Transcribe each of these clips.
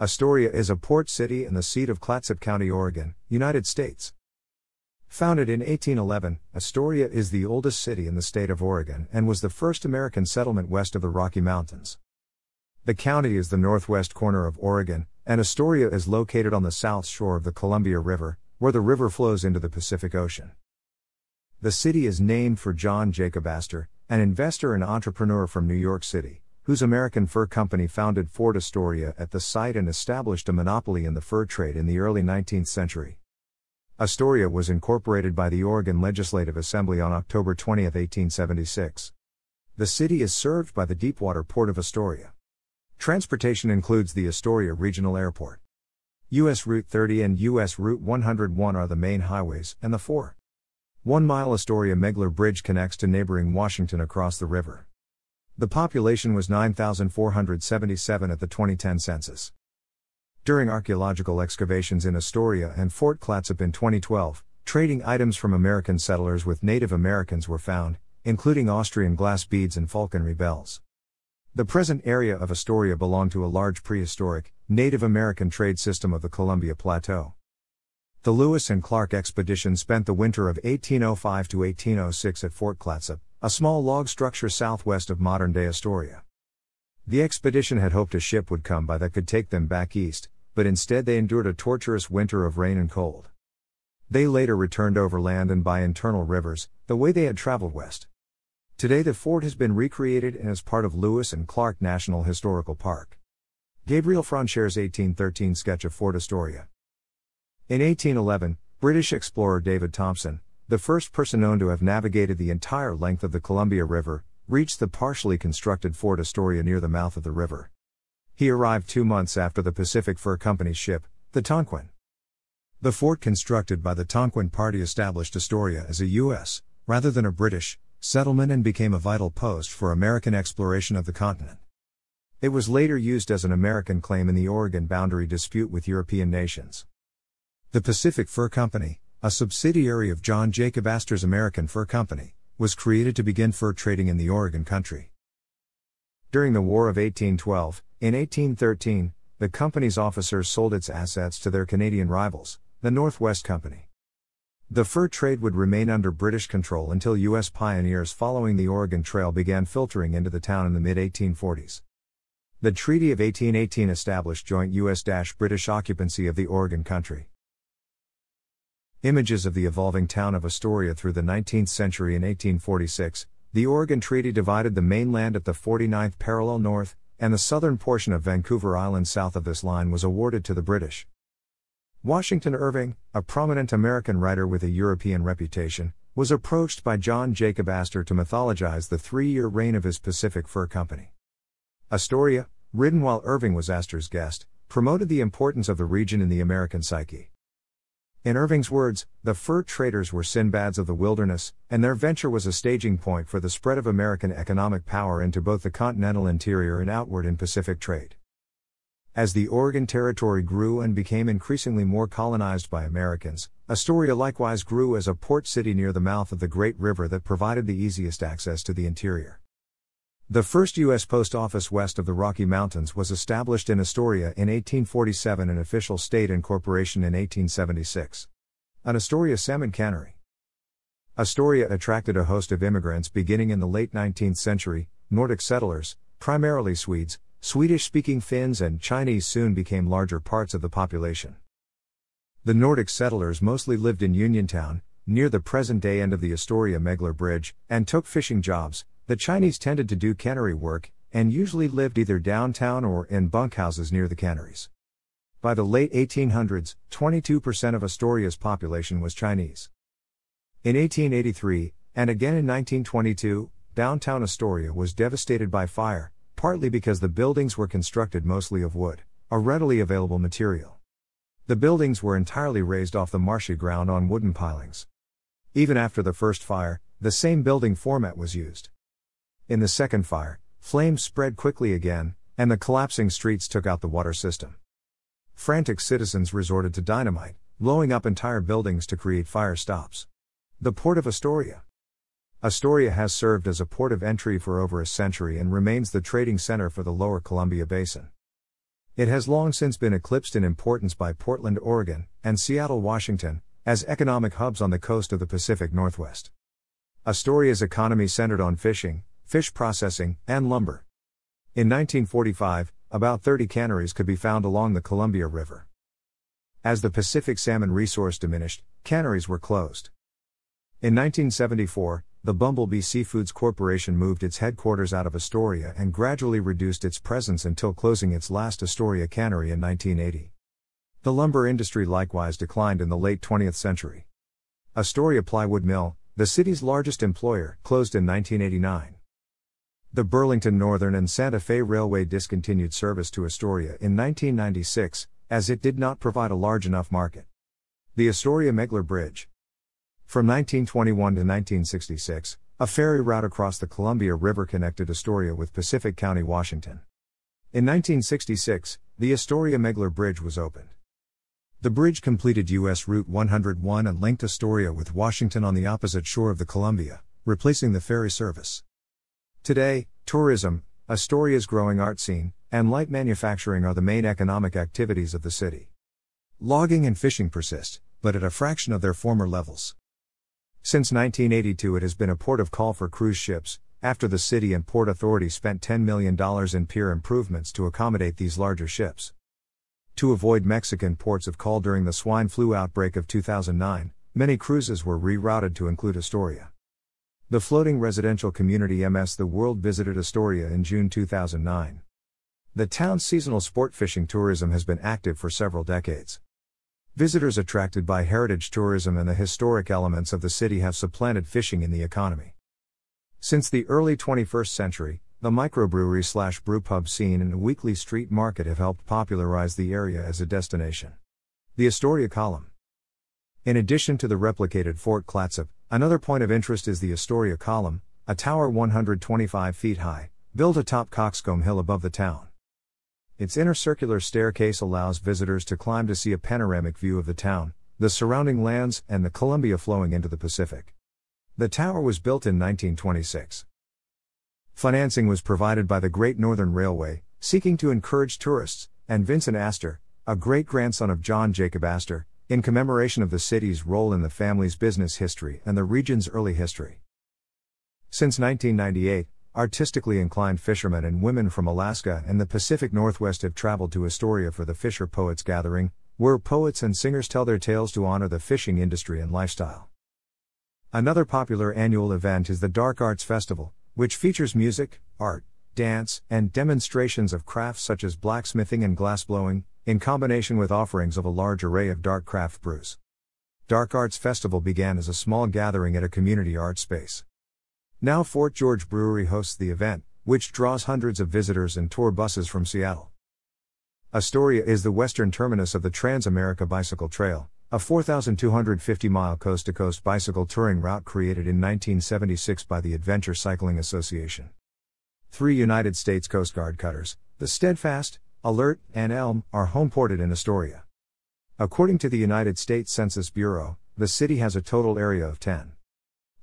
Astoria is a port city and the seat of Clatsop County, Oregon, United States. Founded in 1811, Astoria is the oldest city in the state of Oregon and was the first American settlement west of the Rocky Mountains. The county is the northwest corner of Oregon, and Astoria is located on the south shore of the Columbia River, where the river flows into the Pacific Ocean. The city is named for John Jacob Astor, an investor and entrepreneur from New York City, whose American Fur Company founded Fort Astoria at the site and established a monopoly in the fur trade in the early 19th century. Astoria was incorporated by the Oregon Legislative Assembly on October 20, 1876. The city is served by the Deepwater Port of Astoria. Transportation includes the Astoria Regional Airport. U.S. Route 30 and U.S. Route 101 are the main highways, and the 4. 1 mile Astoria Megler Bridge connects to neighboring Washington across the river. The population was 9,477 at the 2010 census. During archaeological excavations in Astoria and Fort Clatsop in 2012, trading items from American settlers with Native Americans were found, including Austrian glass beads and falconry bells. The present area of Astoria belonged to a large prehistoric, Native American trade system of the Columbia Plateau. The Lewis and Clark expedition spent the winter of 1805 to 1806 at Fort Clatsop, a small log structure southwest of modern day Astoria. The expedition had hoped a ship would come by that could take them back east, but instead they endured a torturous winter of rain and cold. They later returned overland and by internal rivers, the way they had traveled west. Today the fort has been recreated and is part of Lewis and Clark National Historical Park. Gabriel Franchere's 1813 sketch of Fort Astoria. In 1811, British explorer David Thompson, the first person known to have navigated the entire length of the Columbia River, reached the partially constructed Fort Astoria near the mouth of the river. He arrived two months after the Pacific Fur Company's ship, the Tonquin. The fort constructed by the Tonquin Party established Astoria as a U.S., rather than a British, settlement and became a vital post for American exploration of the continent. It was later used as an American claim in the Oregon boundary dispute with European nations. The Pacific Fur Company, a subsidiary of John Jacob Astor's American Fur Company, was created to begin fur trading in the Oregon country. During the War of 1812, in 1813, the company's officers sold its assets to their Canadian rivals, the Northwest Company. The fur trade would remain under British control until U.S. pioneers following the Oregon Trail began filtering into the town in the mid 1840s. The Treaty of 1818 established joint U.S. British occupancy of the Oregon country. Images of the evolving town of Astoria through the 19th century in 1846, the Oregon Treaty divided the mainland at the 49th parallel north, and the southern portion of Vancouver Island south of this line was awarded to the British. Washington Irving, a prominent American writer with a European reputation, was approached by John Jacob Astor to mythologize the three year reign of his Pacific Fur Company. Astoria, written while Irving was Astor's guest, promoted the importance of the region in the American psyche. In Irving's words, the fur traders were Sinbads of the wilderness, and their venture was a staging point for the spread of American economic power into both the continental interior and outward in Pacific trade. As the Oregon Territory grew and became increasingly more colonized by Americans, Astoria likewise grew as a port city near the mouth of the great river that provided the easiest access to the interior. The first U.S. post office west of the Rocky Mountains was established in Astoria in 1847 and official state incorporation in 1876. An Astoria salmon cannery. Astoria attracted a host of immigrants beginning in the late 19th century. Nordic settlers, primarily Swedes, Swedish speaking Finns, and Chinese soon became larger parts of the population. The Nordic settlers mostly lived in Uniontown, near the present day end of the Astoria Megler Bridge, and took fishing jobs, the Chinese tended to do cannery work, and usually lived either downtown or in bunkhouses near the canneries. By the late 1800s, 22% of Astoria's population was Chinese. In 1883, and again in 1922, downtown Astoria was devastated by fire, partly because the buildings were constructed mostly of wood, a readily available material. The buildings were entirely raised off the marshy ground on wooden pilings. Even after the first fire, the same building format was used. In the second fire, flames spread quickly again, and the collapsing streets took out the water system. Frantic citizens resorted to dynamite, blowing up entire buildings to create fire stops. The Port of Astoria. Astoria has served as a port of entry for over a century and remains the trading center for the lower Columbia Basin. It has long since been eclipsed in importance by Portland, Oregon, and Seattle, Washington, as economic hubs on the coast of the Pacific Northwest. Astoria's economy centered on fishing, fish processing, and lumber. In 1945, about 30 canneries could be found along the Columbia River. As the Pacific salmon resource diminished, canneries were closed. In 1974, the Bumblebee Seafoods Corporation moved its headquarters out of Astoria and gradually reduced its presence until closing its last Astoria cannery in 1980. The lumber industry likewise declined in the late 20th century. Astoria Plywood Mill, the city's largest employer, closed in 1989. The Burlington Northern and Santa Fe Railway discontinued service to Astoria in 1996, as it did not provide a large enough market. The Astoria Megler Bridge. From 1921 to 1966, a ferry route across the Columbia River connected Astoria with Pacific County, Washington. In 1966, the Astoria Megler Bridge was opened. The bridge completed U.S. Route 101 and linked Astoria with Washington on the opposite shore of the Columbia, replacing the ferry service. Today, tourism, Astoria's growing art scene, and light manufacturing are the main economic activities of the city. Logging and fishing persist, but at a fraction of their former levels. Since 1982, it has been a port of call for cruise ships, after the city and port authority spent $10 million in pier improvements to accommodate these larger ships. To avoid Mexican ports of call during the swine flu outbreak of 2009, many cruises were rerouted to include Astoria. The floating residential community MS The World visited Astoria in June 2009. The town's seasonal sport fishing tourism has been active for several decades. Visitors attracted by heritage tourism and the historic elements of the city have supplanted fishing in the economy. Since the early 21st century, the microbrewery slash brewpub scene and a weekly street market have helped popularize the area as a destination. The Astoria Column. In addition to the replicated Fort Clatsop, Another point of interest is the Astoria Column, a tower 125 feet high, built atop Coxcomb Hill above the town. Its inner circular staircase allows visitors to climb to see a panoramic view of the town, the surrounding lands, and the Columbia flowing into the Pacific. The tower was built in 1926. Financing was provided by the Great Northern Railway, seeking to encourage tourists, and Vincent Astor, a great grandson of John Jacob Astor, in commemoration of the city's role in the family's business history and the region's early history. Since 1998, artistically inclined fishermen and women from Alaska and the Pacific Northwest have traveled to Astoria for the Fisher Poets Gathering, where poets and singers tell their tales to honor the fishing industry and lifestyle. Another popular annual event is the Dark Arts Festival, which features music, art, dance, and demonstrations of crafts such as blacksmithing and glassblowing, in combination with offerings of a large array of dark craft brews. Dark Arts Festival began as a small gathering at a community art space. Now Fort George Brewery hosts the event, which draws hundreds of visitors and tour buses from Seattle. Astoria is the western terminus of the Trans America Bicycle Trail, a 4,250 mile coast to coast bicycle touring route created in 1976 by the Adventure Cycling Association. Three United States Coast Guard cutters, the Steadfast, Alert, and Elm, are homeported in Astoria. According to the United States Census Bureau, the city has a total area of 10.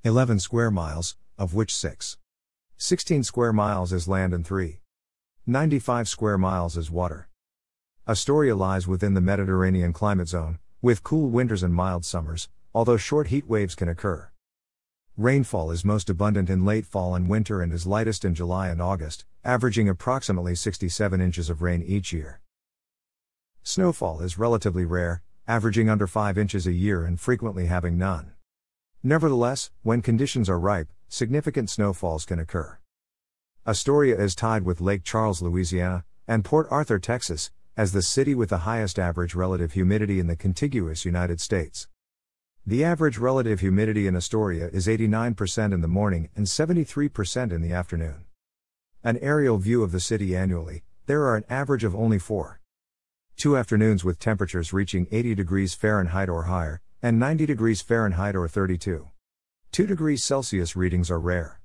11 square miles, of which 6. 16 square miles is land and 3. 95 square miles is water. Astoria lies within the Mediterranean climate zone, with cool winters and mild summers, although short heat waves can occur. Rainfall is most abundant in late fall and winter and is lightest in July and August, averaging approximately 67 inches of rain each year. Snowfall is relatively rare, averaging under 5 inches a year and frequently having none. Nevertheless, when conditions are ripe, significant snowfalls can occur. Astoria is tied with Lake Charles, Louisiana, and Port Arthur, Texas, as the city with the highest average relative humidity in the contiguous United States. The average relative humidity in Astoria is 89% in the morning and 73% in the afternoon. An aerial view of the city annually, there are an average of only four. Two afternoons with temperatures reaching 80 degrees Fahrenheit or higher, and 90 degrees Fahrenheit or 32. 2 degrees Celsius readings are rare.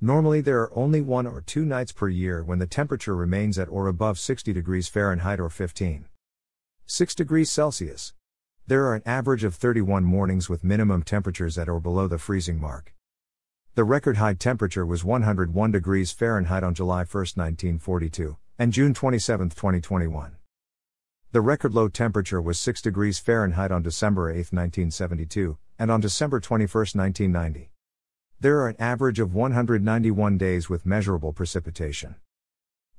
Normally, there are only one or two nights per year when the temperature remains at or above 60 degrees Fahrenheit or 15. 6 degrees Celsius. There are an average of 31 mornings with minimum temperatures at or below the freezing mark. The record high temperature was 101 degrees Fahrenheit on July 1, 1942, and June 27, 2021. The record low temperature was 6 degrees Fahrenheit on December 8, 1972, and on December 21, 1990. There are an average of 191 days with measurable precipitation.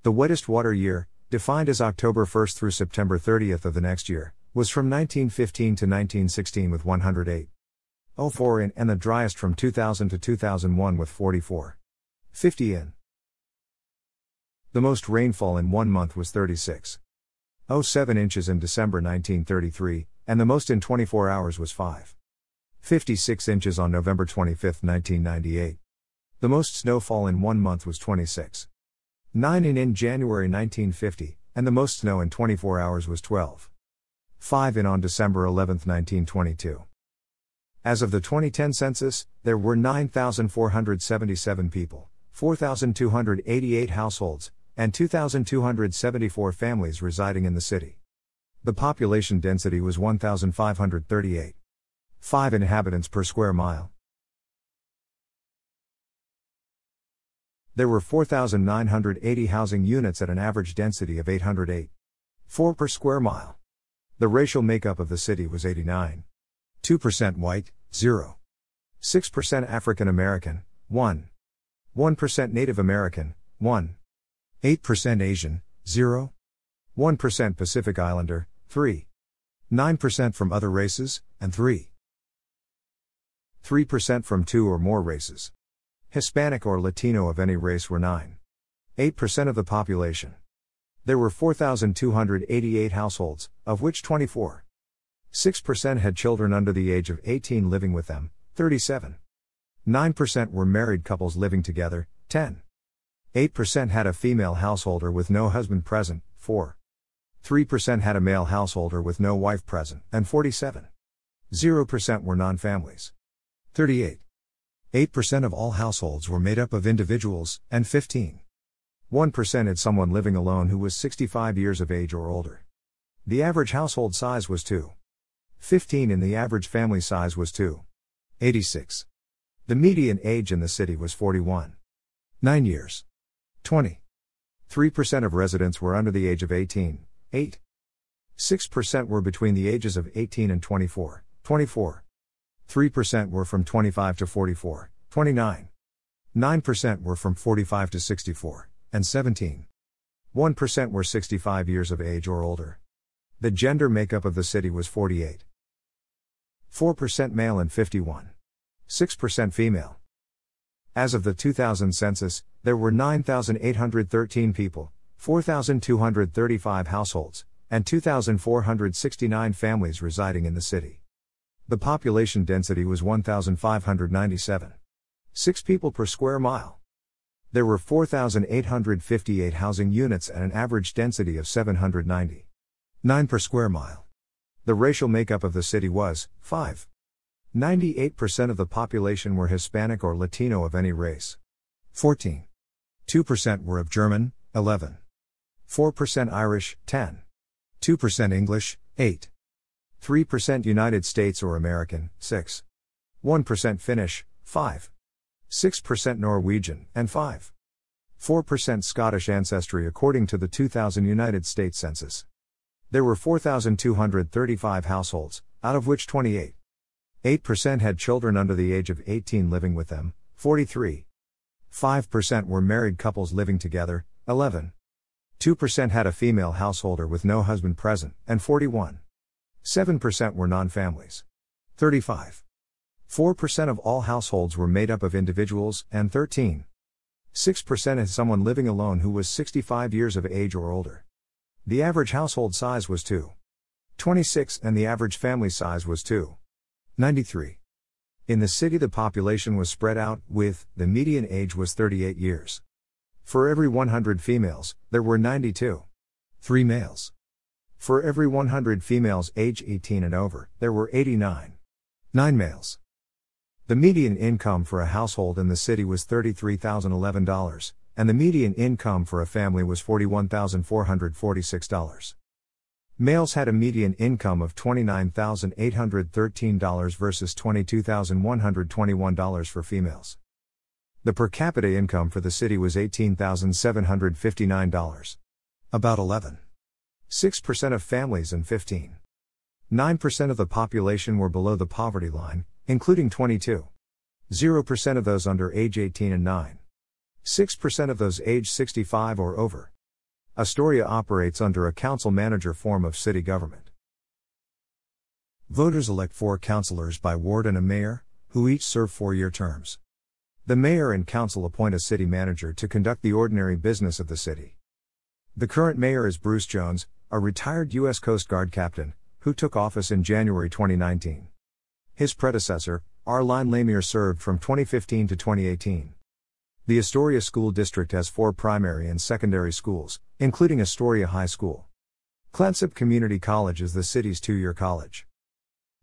The wettest water year, defined as October 1 through September 30 of the next year, was from 1915 to 1916 with 108. 04 in and the driest from 2000 to 2001 with 44. 50 in. The most rainfall in one month was 36. 07 inches in December 1933, and the most in 24 hours was 5. 56 inches on November 25, 1998. The most snowfall in one month was 26. 9 in in January 1950, and the most snow in 24 hours was 12. 5 in on December 11, 1922. As of the 2010 census, there were 9,477 people, 4,288 households, and 2,274 families residing in the city. The population density was 1,538. 5 inhabitants per square mile. There were 4,980 housing units at an average density of 808. 4 per square mile. The racial makeup of the city was 89. 2% white, 0. 6% African American, 1. 1% Native American, 1. 8% Asian, 0. 1% Pacific Islander, 3. 9% from other races, and 3. 3% from two or more races. Hispanic or Latino of any race were 9. 8% of the population. There were 4,288 households, of which 24. 6% had children under the age of 18 living with them, 37. 9% were married couples living together, 10. 8% had a female householder with no husband present, 4. 3% had a male householder with no wife present, and 47. 0% were non families. 38. 8% of all households were made up of individuals, and 15. 1% had someone living alone who was 65 years of age or older. The average household size was 2. 15 and the average family size was 2. 86. The median age in the city was 41. 9 years. 20. 3% of residents were under the age of 18. 8. 6% were between the ages of 18 and 24. 24. 3% were from 25 to 44. 29. 9% were from 45 to 64. And 17. 1% were 65 years of age or older. The gender makeup of the city was 48. 4% male and 51. 6% female. As of the 2000 census, there were 9,813 people, 4,235 households, and 2,469 families residing in the city. The population density was 1,597. 6 people per square mile. There were 4,858 housing units at an average density of 790. 9 per square mile. The racial makeup of the city was 5. 98% of the population were Hispanic or Latino of any race. 14. 2% were of German, 11. 4% Irish, 10. 2% English, 8. 3% United States or American, 6. 1% Finnish, 5. 6% Norwegian, and 5. 4% Scottish ancestry according to the 2000 United States Census. There were 4,235 households, out of which 28. 8% had children under the age of 18 living with them, 43. 5% were married couples living together, 11. 2% had a female householder with no husband present, and 41. 7% were non families. 35. 4% of all households were made up of individuals, and 13. 6% had someone living alone who was 65 years of age or older. The average household size was 2. 26 and the average family size was 2. 93. In the city, the population was spread out, with the median age was 38 years. For every 100 females, there were 92. 3 males. For every 100 females age 18 and over, there were 89. 9 males. The median income for a household in the city was $33,011, and the median income for a family was $41,446. Males had a median income of $29,813 versus $22,121 for females. The per capita income for the city was $18,759. About 11. 6% of families and 15. 9% of the population were below the poverty line, including 22. 0% of those under age 18 and 9. 6% of those age 65 or over. Astoria operates under a council manager form of city government. Voters elect four councilors by ward and a mayor, who each serve four year terms. The mayor and council appoint a city manager to conduct the ordinary business of the city. The current mayor is Bruce Jones, a retired U.S. Coast Guard captain, who took office in January 2019. His predecessor, Arline LaMear, served from 2015 to 2018. The Astoria School District has four primary and secondary schools, including Astoria High School. Clatsop Community College is the city's two year college.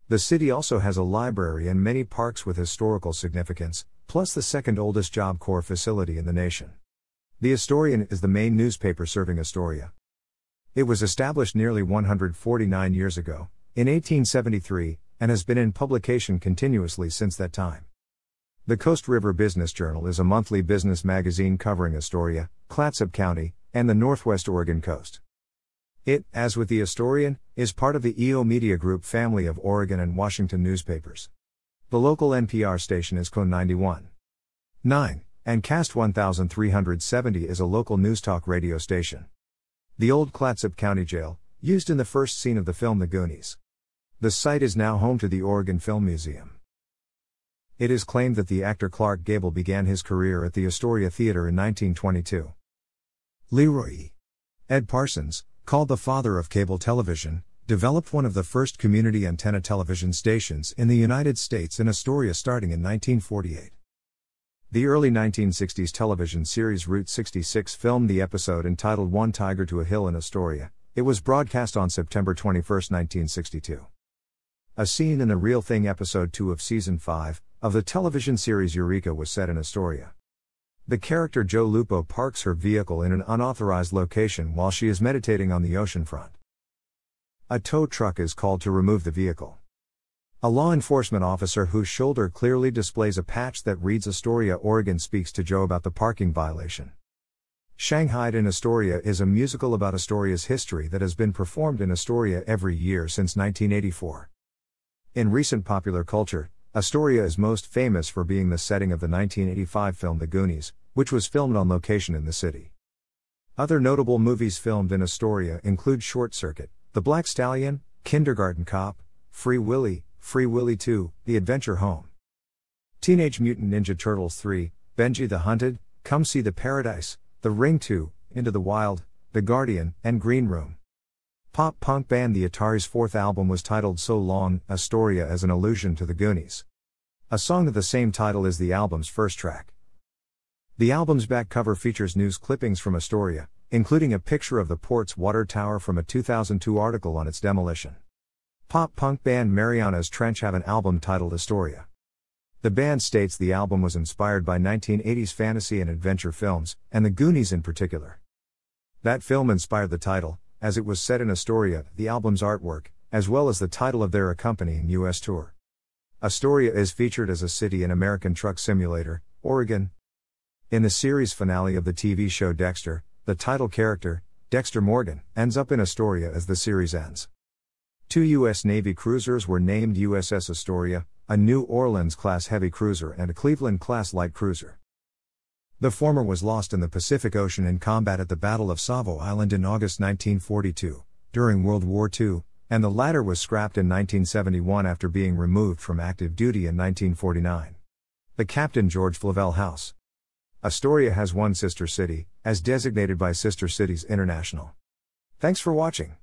The city also has a library and many parks with historical significance, plus the second oldest Job Corps facility in the nation. The Astorian is the main newspaper serving Astoria. It was established nearly 149 years ago, in 1873, and has been in publication continuously since that time. The Coast River Business Journal is a monthly business magazine covering Astoria, Clatsop County, and the Northwest Oregon coast. It, as with the Astorian, is part of the EO Media Group family of Oregon and Washington newspapers. The local NPR station is KONE 91. 9, and KAST 1370 is a local news talk radio station. The old Clatsop County Jail, used in the first scene of the film The Goonies. The site is now home to the Oregon Film Museum. It is claimed that the actor Clark Gable began his career at the Astoria Theater in 1922. Leroy. Ed Parsons, called the father of cable television, developed one of the first community antenna television stations in the United States in Astoria starting in 1948. The early 1960s television series Route 66 filmed the episode entitled One Tiger to a Hill in Astoria. It was broadcast on September 21, 1962. A scene in the Real Thing episode 2 of season 5 of the television series Eureka was set in Astoria. The character Jo Lupo parks her vehicle in an unauthorized location while she is meditating on the ocean front. A tow truck is called to remove the vehicle. A law enforcement officer whose shoulder clearly displays a patch that reads Astoria, Oregon speaks to Jo about the parking violation. Shanghaied in Astoria is a musical about Astoria's history that has been performed in Astoria every year since 1984. In recent popular culture, Astoria is most famous for being the setting of the 1985 film The Goonies, which was filmed on location in the city. Other notable movies filmed in Astoria include Short Circuit, The Black Stallion, Kindergarten Cop, Free Willy, Free Willy 2, The Adventure Home. Teenage Mutant Ninja Turtles 3, Benji the Hunted, Come See the Paradise, The Ring 2, Into the Wild, The Guardian, and Green Room. Pop punk band The Ataris' fourth album was titled So Long, Astoria as an allusion to the Goonies. A song of the same title is the album's first track. The album's back cover features news clippings from Astoria, including a picture of the port's water tower from a 2002 article on its demolition. Pop punk band Marianas Trench have an album titled Astoria. The band states the album was inspired by 1980s fantasy and adventure films, and the Goonies in particular. That film inspired the title, as it was said in Astoria, the album's artwork, as well as the title of their accompanying U.S. tour. Astoria is featured as a city in American Truck Simulator, Oregon. In the series finale of the TV show Dexter, the title character, Dexter Morgan, ends up in Astoria as the series ends. Two U.S. Navy cruisers were named USS Astoria, a New Orleans class heavy cruiser and a Cleveland class light cruiser. The former was lost in the Pacific Ocean in combat at the Battle of Savo Island in August 1942, during World War II, and the latter was scrapped in 1971 after being removed from active duty in 1949. The Captain George Flavel House. Astoria has one sister city, as designated by Sister Cities International. Thanks for watching.